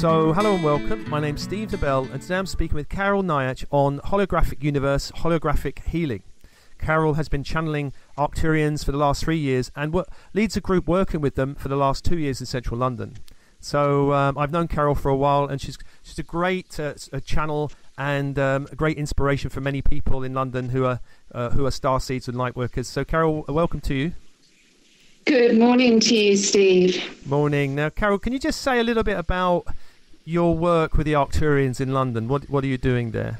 So, hello and welcome. My name's Steve Nobel, and today I'm speaking with Carol Nayach on Holographic Universe Holographic Healing. Carol has been channeling Arcturians for the last three years and wo- leads a group working with them for the last two years in central London. So, um, I've known Carol for a while, and she's she's a great uh, uh, channel and um, a great inspiration for many people in London who are uh, who are star seeds and light workers. So, Carol, welcome to you. Good morning to you, Steve. Morning. Now, Carol, can you just say a little bit about your work with the Arcturians in London? What what are you doing there?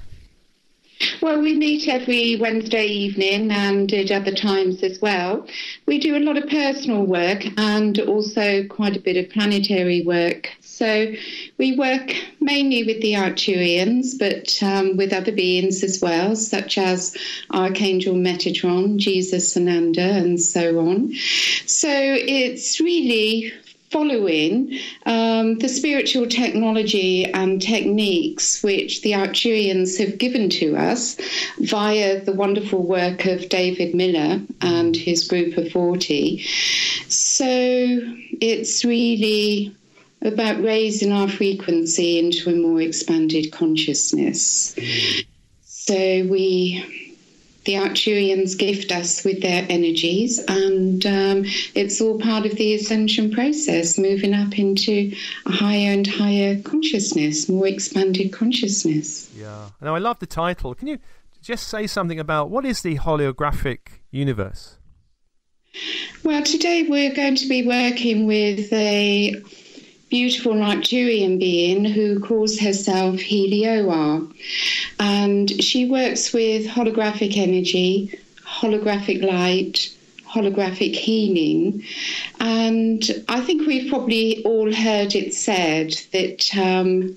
Well, we meet every Wednesday evening and at other times as well. We do a lot of personal work and also quite a bit of planetary work. So we work mainly with the Arcturians, but um, with other beings as well, such as Archangel Metatron, Jesus Sananda, and so on. So it's really following um, the spiritual technology and techniques which the Arcturians have given to us via the wonderful work of David Miller and his group of 40. So it's really about raising our frequency into a more expanded consciousness. So we the Arcturians gift us with their energies, and um, it's all part of the ascension process, moving up into a higher and higher consciousness, more expanded consciousness. Yeah. Now, I love the title. Can you just say something about what is the holographic universe? Well, today we're going to be working with a beautiful Arcturian being who calls herself Helioa. And she works with holographic energy, holographic light, holographic healing. And I think we've probably all heard it said that. Um,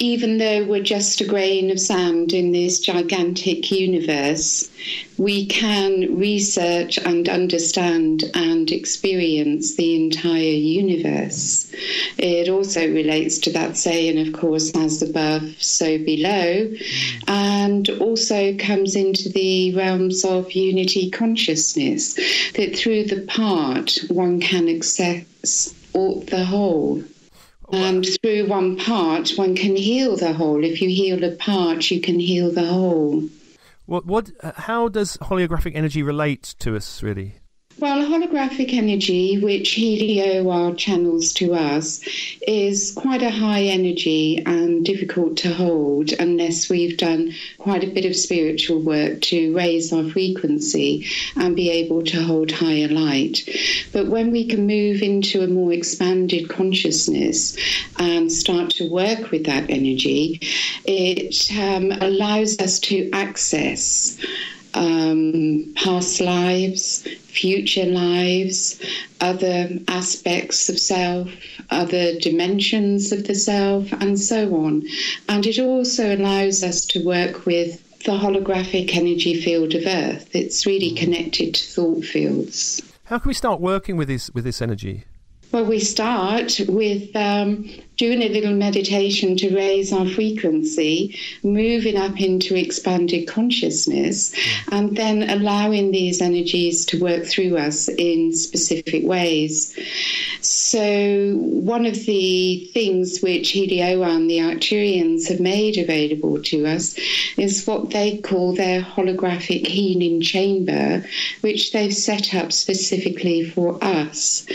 even though we're just a grain of sand in this gigantic universe, we can research and understand and experience the entire universe. It also relates to that saying, of course, as above, so below, and also comes into the realms of unity consciousness, that through the part one can access the whole. And through one part, one can heal the whole. If you heal a part, you can heal the whole. What what? uh, How does holographic energy relate to us, really? Well, holographic energy, which Helioa channels to us, is quite a high energy and difficult to hold unless we've done quite a bit of spiritual work to raise our frequency and be able to hold higher light. But when we can move into a more expanded consciousness and start to work with that energy, it um, allows us to access um, past lives, future lives, other aspects of self, other dimensions of the self, and so on. And it also allows us to work with the holographic energy field of Earth. It's really connected to thought fields. How can we start working with this with this energy? Well, we start with um, doing a little meditation to raise our frequency, moving up into expanded consciousness, and then allowing these energies to work through us in specific ways. So, one of the things which Helioa and the Arcturians have made available to us is what they call their holographic healing chamber, which they've set up specifically for us.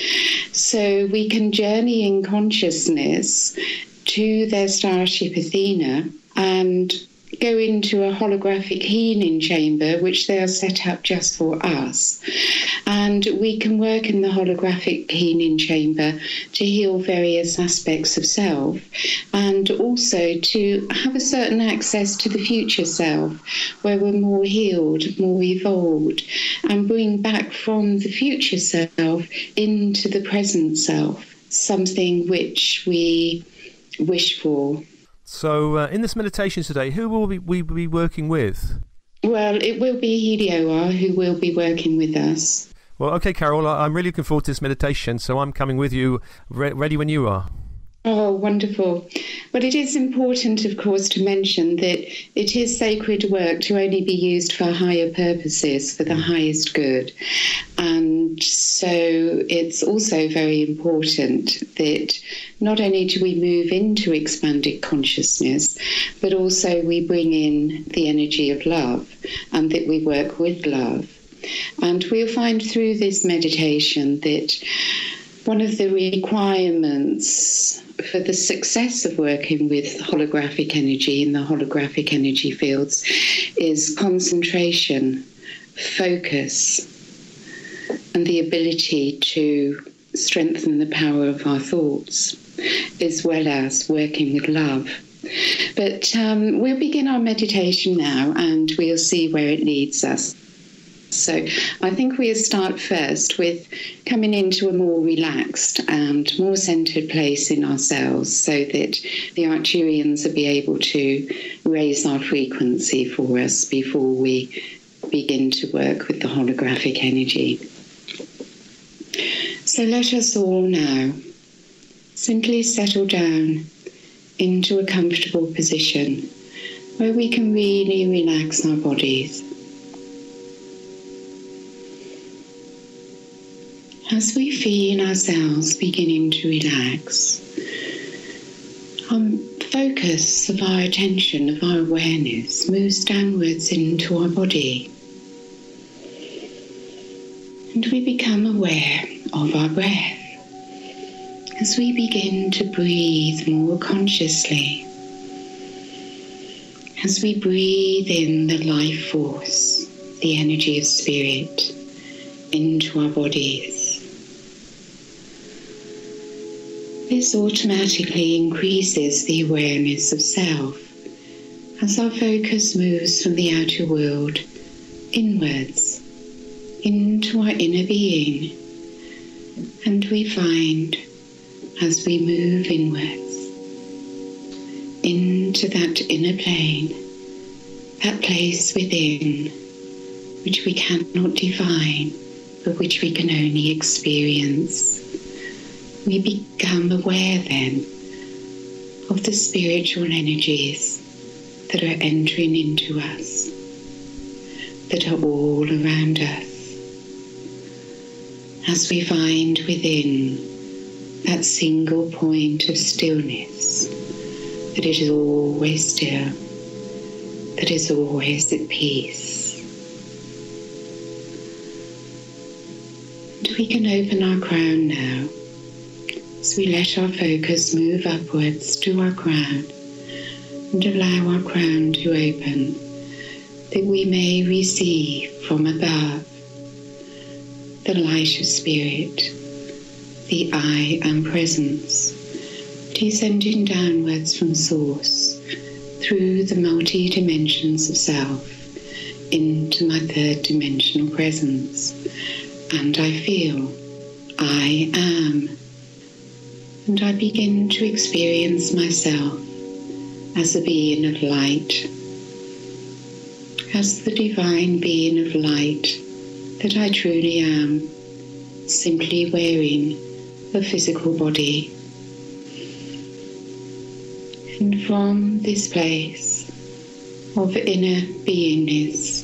So, we can journey in consciousness to their starship Athena and go into a holographic healing chamber, which they are set up just for us. And we can work in the holographic healing chamber to heal various aspects of self and also to have a certain access to the future self where we're more healed, more evolved, and bring back from the future self into the present self something which we wish for. So, uh, in this meditation today, who will we, we be working with? Well, it will be Helioa who will be working with us. Well, okay, Carol, I'm really looking forward to this meditation, so I'm coming with you, re- ready when you are. Oh, wonderful. But it is important, of course, to mention that it is sacred work to only be used for higher purposes, for the highest good. And so it's also very important that not only do we move into expanded consciousness, but also we bring in the energy of love and that we work with love. And we'll find through this meditation that one of the requirements for the success of working with holographic energy in the holographic energy fields is concentration, focus, and the ability to strengthen the power of our thoughts, as well as working with love. But um, we'll begin our meditation now and we'll see where it leads us. So I think we'll start first with coming into a more relaxed and more centered place in ourselves so that the Arcturians will be able to raise our frequency for us before we begin to work with the holographic energy. So let us all now simply settle down into a comfortable position where we can really relax our bodies. As we feel ourselves beginning to relax, our focus of our attention, of our awareness, moves downwards into our body. And we become aware of our breath as we begin to breathe more consciously. As we breathe in the life force, the energy of spirit into our bodies. This automatically increases the awareness of self as our focus moves from the outer world inwards into our inner being. And we find as we move inwards into that inner plane, that place within which we cannot define, but which we can only experience we become aware then of the spiritual energies that are entering into us, that are all around us. As we find within that single point of stillness, that it is always still, that is always at peace. And we can open our crown now as we let our focus move upwards to our crown and allow our crown to open, that we may receive from above the light of spirit, the I am presence, descending downwards from source through the multi dimensions of self into my third dimensional presence. And I feel I am and I begin to experience myself as a being of light, as the divine being of light that I truly am, simply wearing a physical body. And from this place of inner beingness,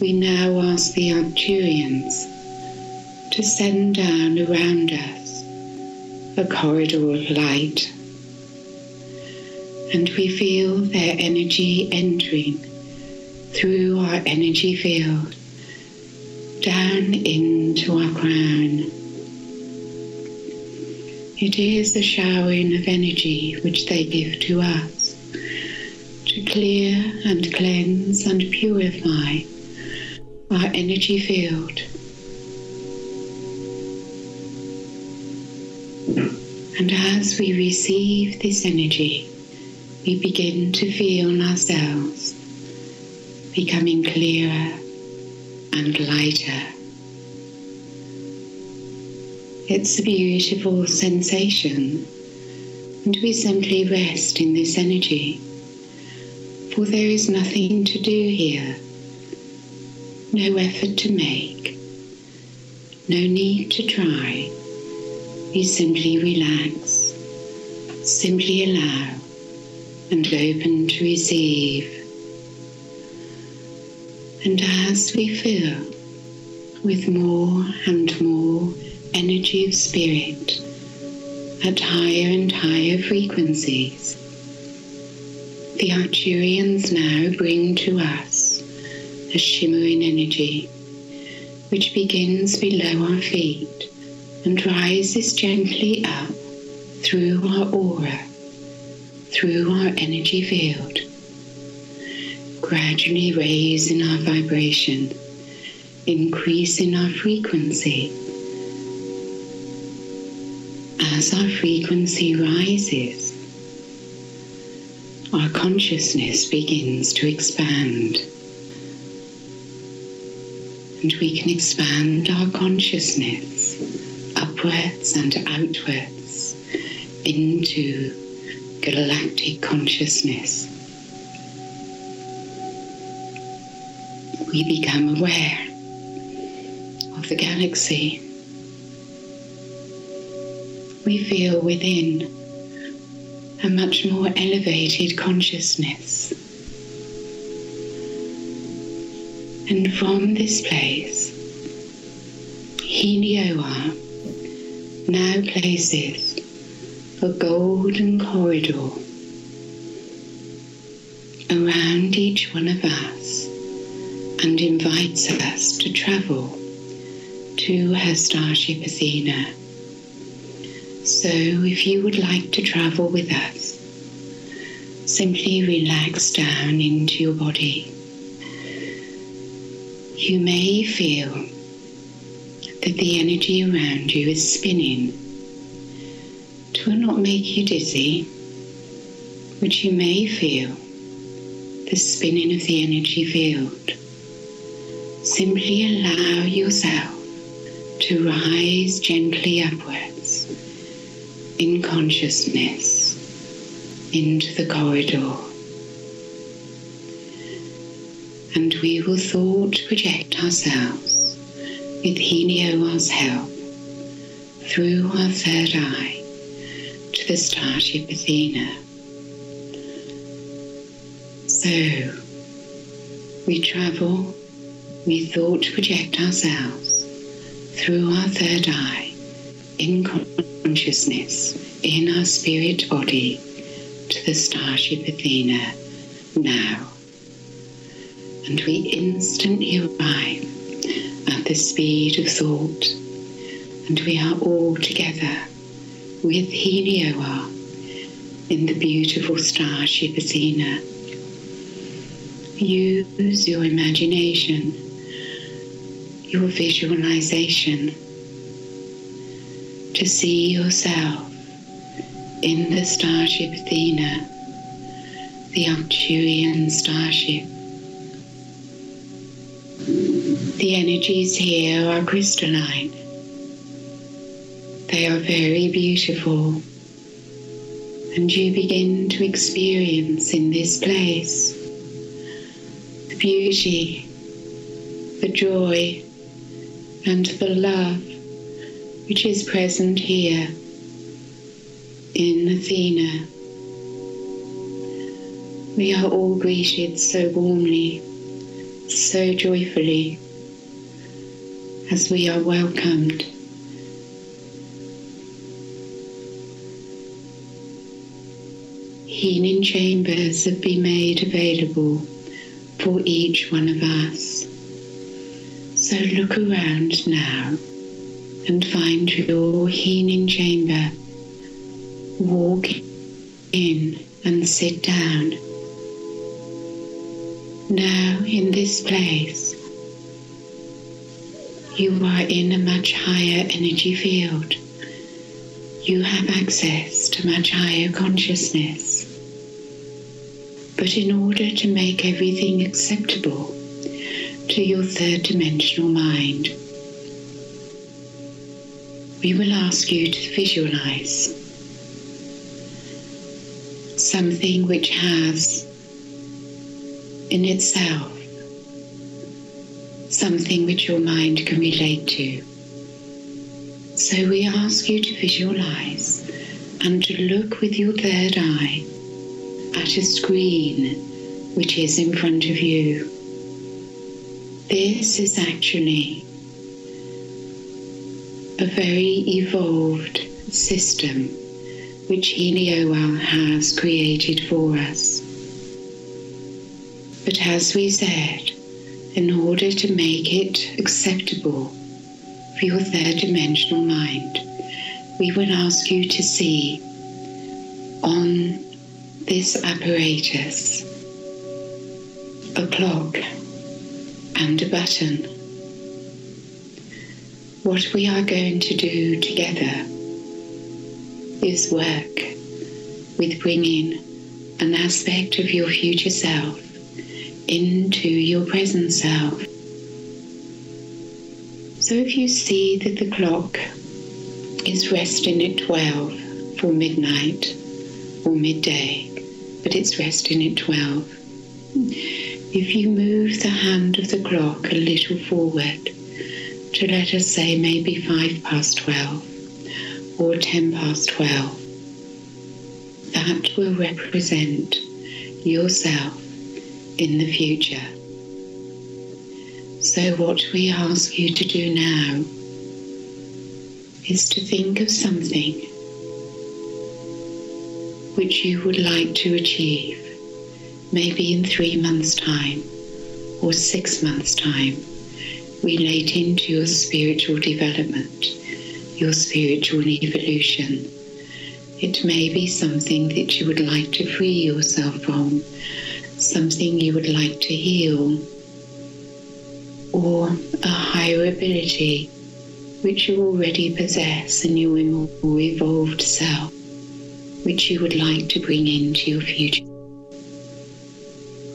we now ask the Arcturians to send down around us a corridor of light. And we feel their energy entering through our energy field down into our crown. It is a showering of energy which they give to us to clear and cleanse and purify our energy field And as we receive this energy, we begin to feel ourselves becoming clearer and lighter. It's a beautiful sensation, and we simply rest in this energy, for there is nothing to do here, no effort to make, no need to try you simply relax, simply allow, and open to receive. And as we feel with more and more energy of spirit at higher and higher frequencies. The Arcturians now bring to us a shimmering energy which begins below our feet and rises gently up through our aura, through our energy field, gradually raising our vibration, increasing our frequency. As our frequency rises, our consciousness begins to expand and we can expand our consciousness upwards and outwards into galactic consciousness. We become aware of the galaxy. We feel within a much more elevated consciousness. And from this place, Helioa now places a golden corridor around each one of us and invites us to travel to her starship Athena. So, if you would like to travel with us, simply relax down into your body you may feel that the energy around you is spinning. It will not make you dizzy, but you may feel the spinning of the energy field. Simply allow yourself to rise gently upwards in consciousness into the corridor and we will thought project ourselves with Helioa's help through our third eye to the starship Athena. So we travel, we thought project ourselves through our third eye in consciousness in our spirit body to the starship Athena now and we instantly arrive the speed of thought, and we are all together with Helioa in the beautiful starship Athena. Use your imagination, your visualization to see yourself in the starship Athena, the Arcturian starship the energies here are crystalline. They are very beautiful. And you begin to experience in this place the beauty, the joy, and the love which is present here in Athena. We are all greeted so warmly, so joyfully as we are welcomed. Healing chambers have been made available for each one of us. So look around now and find your healing chamber. Walk in and sit down. Now, in this place, you are in a much higher energy field. You have access to much higher consciousness. But in order to make everything acceptable to your third dimensional mind, we will ask you to visualize something which has in itself something which your mind can relate to. So we ask you to visualize and to look with your third eye at a screen which is in front of you. This is actually a very evolved system which Helioa has created for us. But as we said, in order to make it acceptable for your third dimensional mind, we would ask you to see on this apparatus a clock and a button. What we are going to do together is work with bringing an aspect of your future self into your present self. So if you see that the clock is resting at 12 for midnight or midday, but it's resting at 12, if you move the hand of the clock a little forward to let us say maybe 5 past 12 or 10 past 12, that will represent yourself in the future. So, what we ask you to do now is to think of something which you would like to achieve, maybe in three months' time or six months' time, relating to your spiritual development, your spiritual evolution. It may be something that you would like to free yourself from something you would like to heal, or a higher ability which you already possess in your more evolved self, which you would like to bring into your future.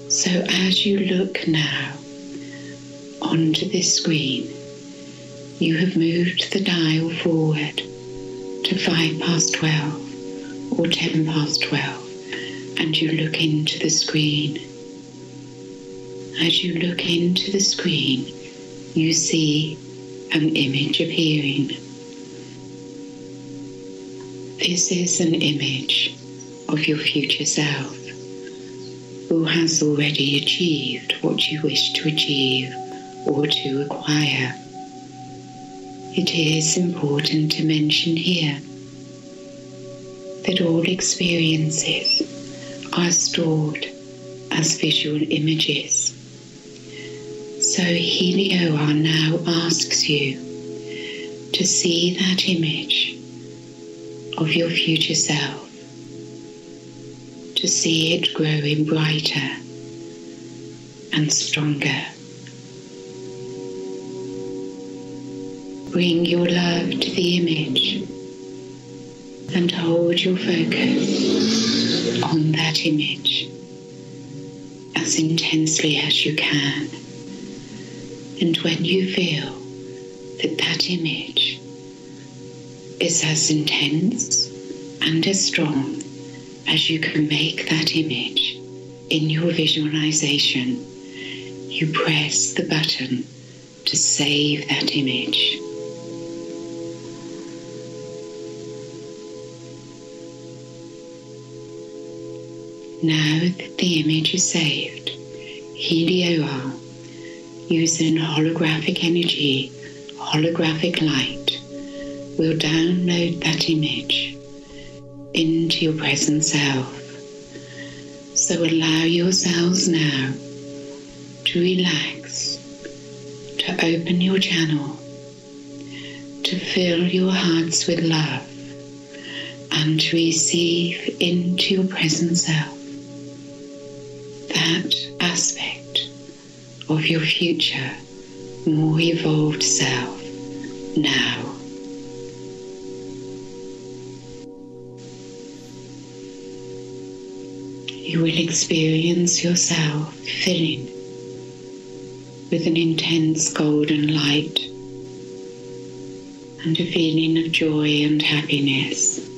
So as you look now onto this screen, you have moved the dial forward to 5 past 12 or 10 past 12 and you look into the screen. As you look into the screen, you see an image appearing. This is an image of your future self who has already achieved what you wish to achieve or to acquire. It is important to mention here that all experiences are stored as visual images. So Helioa now asks you to see that image of your future self, to see it growing brighter and stronger. Bring your love to the image and hold your focus on that image as intensely as you can. And when you feel that that image is as intense and as strong as you can make that image in your visualization, you press the button to save that image. Now that the image is saved, Helioa, using holographic energy, holographic light, will download that image into your present self. So allow yourselves now to relax, to open your channel, to fill your hearts with love, and to receive into your present self that aspect of your future, more evolved self now. You will experience yourself filling with an intense golden light and a feeling of joy and happiness.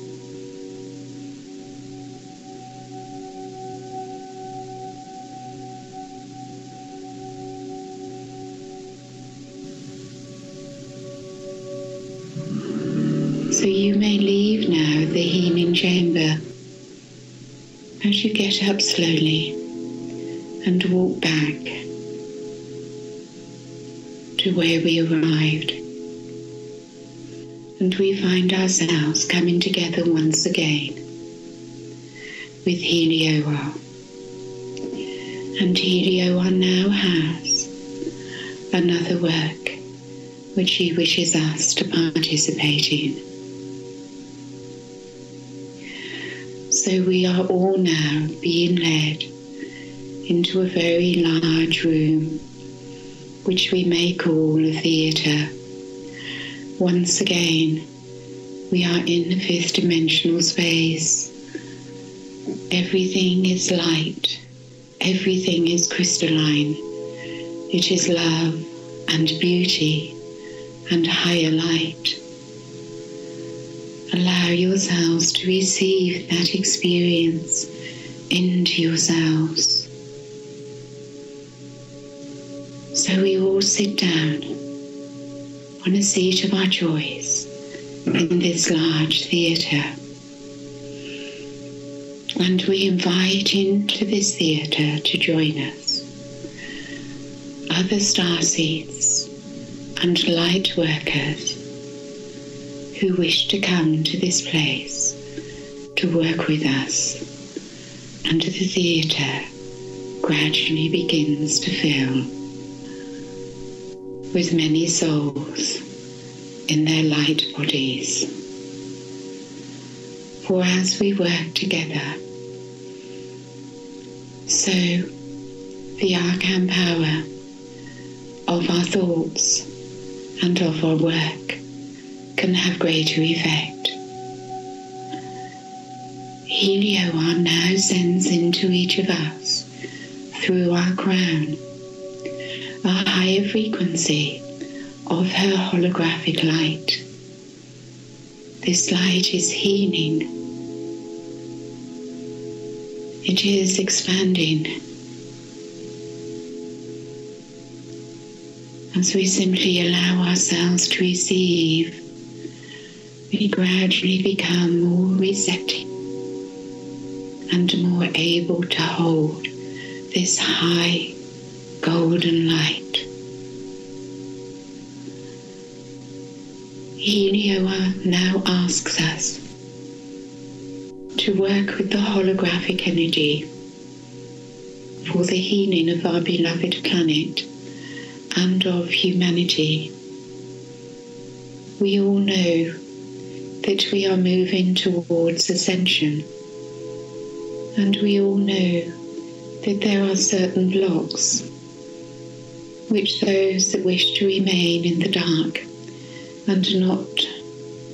Up slowly and walk back to where we arrived. And we find ourselves coming together once again with Helioa. And Helioa now has another work which he wishes us to participate in. So we are all now being led into a very large room, which we may call a theatre. Once again, we are in the fifth dimensional space. Everything is light, everything is crystalline. It is love and beauty and higher light. Allow yourselves to receive that experience into yourselves. So we all sit down on a seat of our choice in this large theatre. And we invite into this theatre to join us other star seeds and light workers who wish to come to this place to work with us, and the theatre gradually begins to fill with many souls in their light bodies. For as we work together, so the arcane power of our thoughts and of our work can have greater effect. Helioa now sends into each of us through our crown a higher frequency of her holographic light. This light is healing. It is expanding. As we simply allow ourselves to receive we gradually become more receptive and more able to hold this high golden light. Helioa now asks us to work with the holographic energy for the healing of our beloved planet and of humanity. We all know that we are moving towards ascension. And we all know that there are certain blocks which those that wish to remain in the dark and not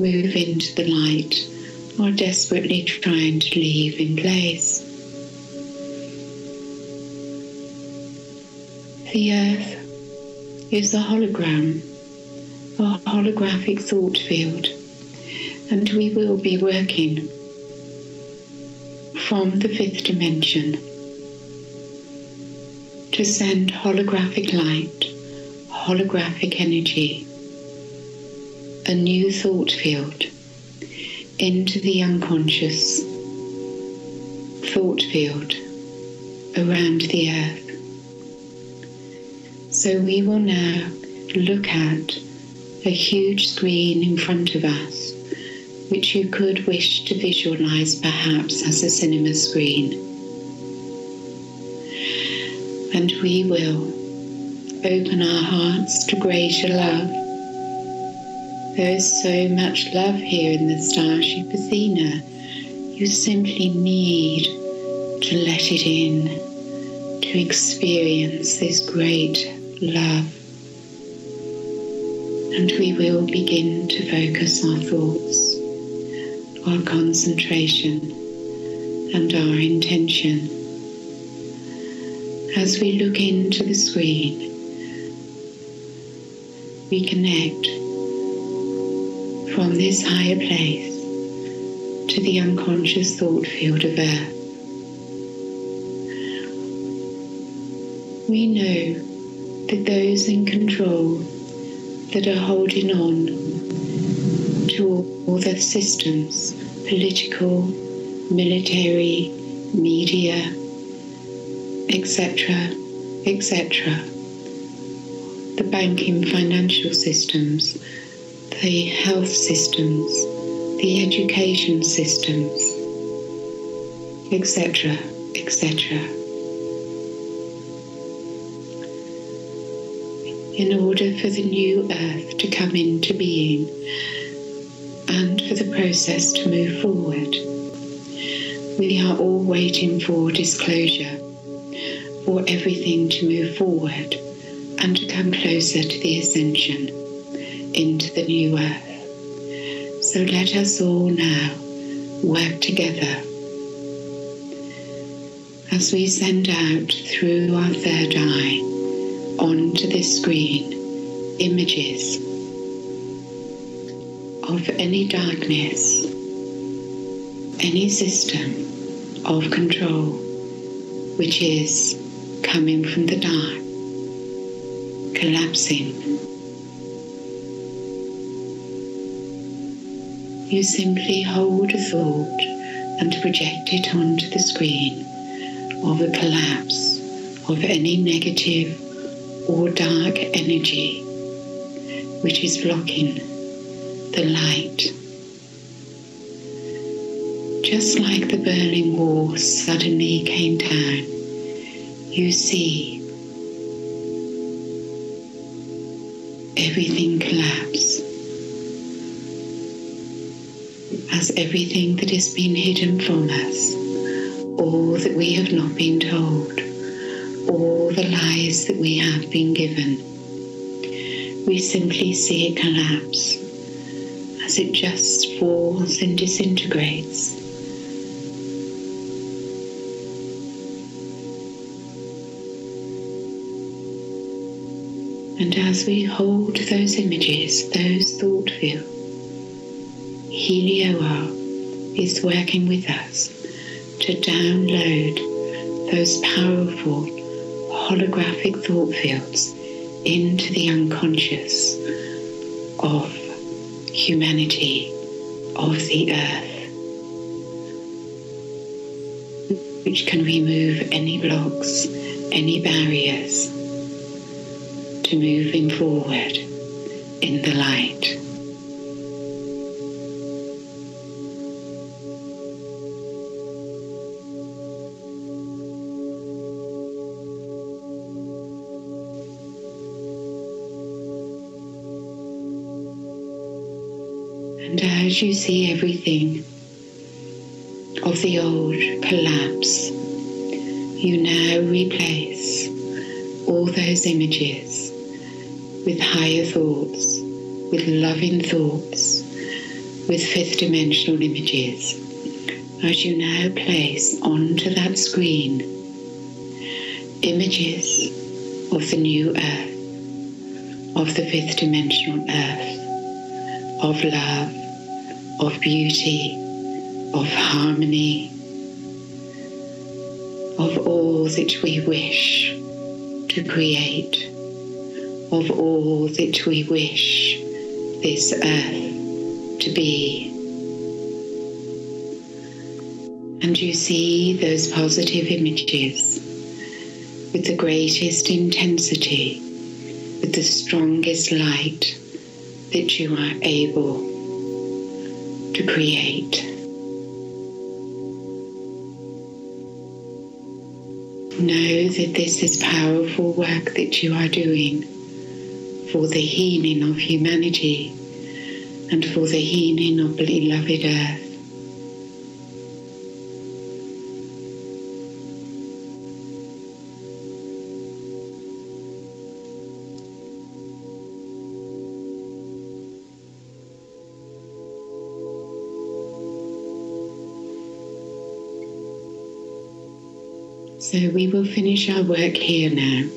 move into the light are desperately trying to leave in place. The earth is a hologram, a holographic thought field and we will be working from the fifth dimension to send holographic light, holographic energy, a new thought field into the unconscious thought field around the earth. So we will now look at a huge screen in front of us which you could wish to visualize perhaps as a cinema screen. And we will open our hearts to greater love. There is so much love here in the Starship Athena. You simply need to let it in, to experience this great love. And we will begin to focus our thoughts our concentration and our intention. As we look into the screen, we connect from this higher place to the unconscious thought field of Earth. We know that those in control that are holding on all the systems political, military, media, etc., etc. The banking financial systems, the health systems, the education systems, etc., etc. In order for the new earth to come into being for the process to move forward, we are all waiting for disclosure, for everything to move forward and to come closer to the ascension into the new earth. So let us all now work together. As we send out through our third eye onto this screen images of any darkness, any system of control which is coming from the dark, collapsing. You simply hold a thought and project it onto the screen of a collapse of any negative or dark energy which is blocking the light. Just like the Berlin Wall suddenly came down, you see everything collapse as everything that has been hidden from us all that we have not been told, all the lies that we have been given. We simply see it collapse as it just falls and disintegrates. And as we hold those images, those thought fields, Helio is working with us to download those powerful holographic thought fields into the unconscious of humanity, of the earth, which can remove any blocks, any barriers to moving forward in the light. And as you see everything of the old collapse, you now replace all those images with higher thoughts, with loving thoughts, with fifth dimensional images. As you now place onto that screen images of the new earth, of the fifth dimensional earth, of love, of beauty, of harmony, of all that we wish to create, of all that we wish this earth to be. And you see those positive images with the greatest intensity, with the strongest light that you are able to create. Know that this is powerful work that you are doing for the healing of humanity and for the healing of beloved earth. So we will finish our work here now.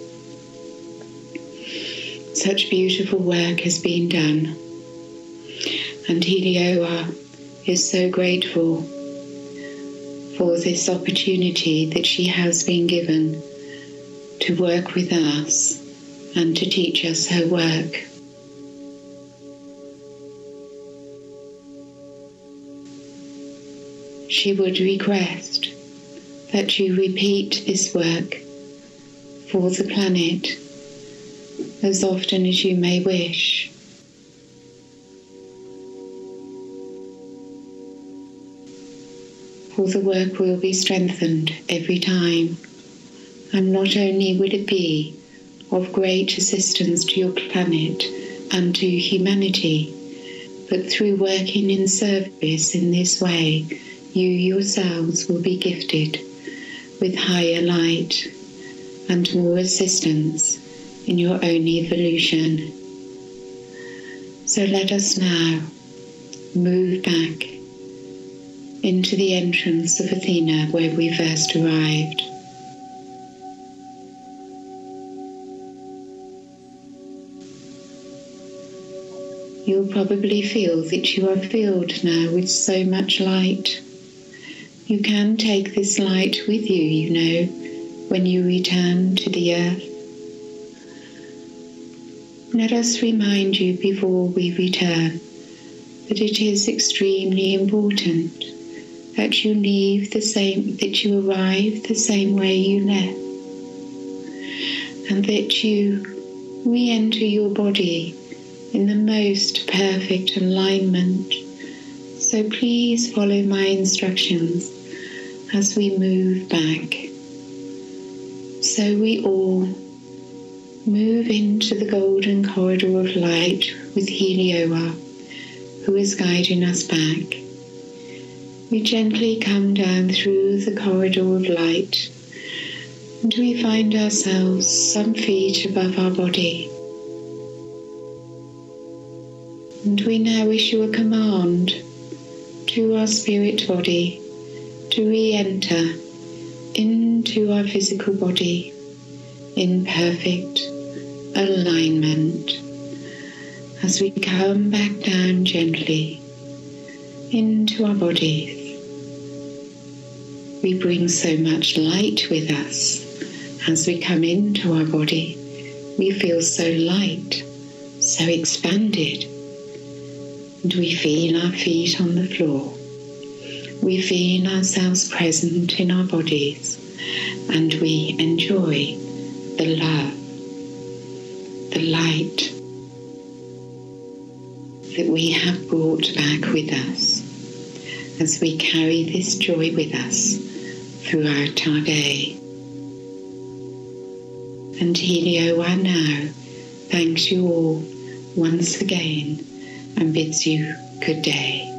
Such beautiful work has been done. And Helioa is so grateful for this opportunity that she has been given to work with us and to teach us her work. She would request that you repeat this work for the planet as often as you may wish. For the work will be strengthened every time, and not only will it be of great assistance to your planet and to humanity, but through working in service in this way, you yourselves will be gifted with higher light and more assistance in your own evolution. So let us now move back into the entrance of Athena where we first arrived. You'll probably feel that you are filled now with so much light. You can take this light with you, you know, when you return to the earth. Let us remind you before we return that it is extremely important that you leave the same, that you arrive the same way you left, and that you re enter your body in the most perfect alignment. So please follow my instructions as we move back. So we all move into the golden corridor of light with Helioa, who is guiding us back. We gently come down through the corridor of light and we find ourselves some feet above our body. And we now issue a command to our spirit body to re enter into our physical body in perfect alignment as we come back down gently into our bodies. We bring so much light with us as we come into our body. We feel so light, so expanded and we feel our feet on the floor. We feel ourselves present in our bodies and we enjoy the love, the light that we have brought back with us as we carry this joy with us throughout our day. And Helioa now thanks you all once again and bids you good day.